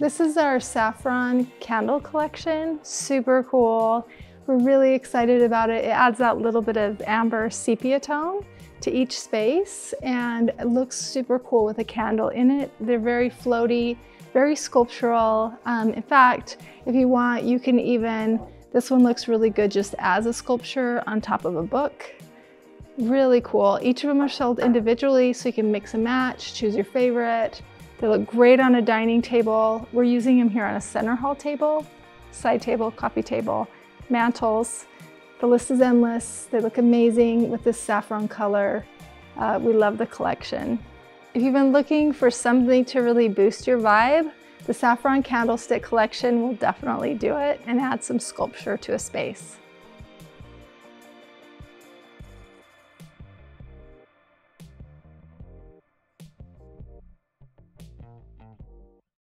This is our saffron candle collection. Super cool. We're really excited about it. It adds that little bit of amber sepia tone to each space and it looks super cool with a candle in it. They're very floaty, very sculptural. Um, in fact, if you want, you can even, this one looks really good just as a sculpture on top of a book. Really cool. Each of them are sold individually so you can mix and match, choose your favorite. They look great on a dining table. We're using them here on a center hall table, side table, coffee table, mantles. The list is endless. They look amazing with this saffron color. Uh, we love the collection. If you've been looking for something to really boost your vibe, the Saffron Candlestick collection will definitely do it and add some sculpture to a space.